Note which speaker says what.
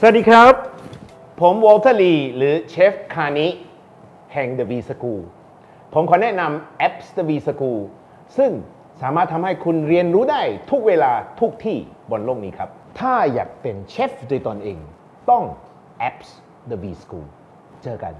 Speaker 1: สวัสดีครับ ผมวอลเตอร์ลีหรือเชฟคานิแห่ง The V School ผมขอแนะนำแอป The V School ซึ่งสามารถทำให้คุณเรียนรู้ได้ทุกเวลาทุกที่บนโลกนี้ครับ ถ้าอยากเป็นเชฟด้วยตนเอง ต้องแอป The V School เจอกัน